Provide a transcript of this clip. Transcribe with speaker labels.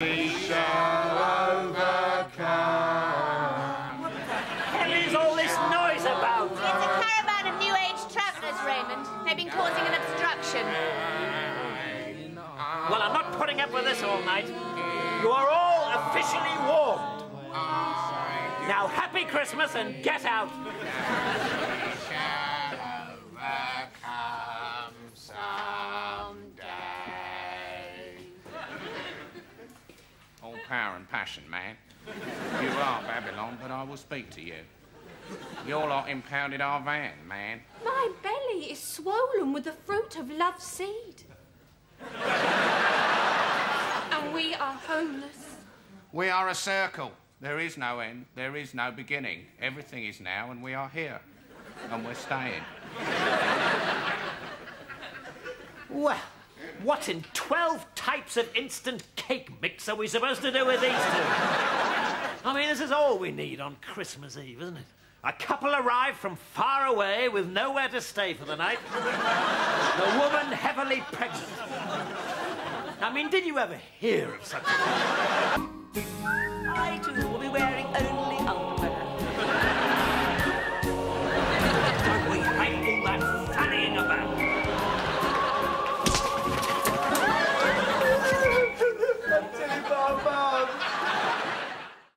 Speaker 1: We shall overcome.
Speaker 2: hell is all this noise about?
Speaker 3: It's a caravan of New Age travellers, Raymond. They've been causing an obstruction.
Speaker 2: Well, I'm not putting up with this all night. You are all officially warned. Now, happy Christmas and get out.
Speaker 1: Power and passion, man. You are Babylon, but I will speak to you. Your lot impounded our van, man.
Speaker 4: My belly is swollen with the fruit of love's seed. and we are homeless.
Speaker 1: We are a circle. There is no end. There is no beginning. Everything is now, and we are here. And we're staying.
Speaker 2: Well, what in 12 types of instant cake mix are we supposed to do with these two? I mean, this is all we need on Christmas Eve, isn't it? A couple arrived from far away with nowhere to stay for the night. The woman heavily pregnant. I mean, did you ever hear of such a thing?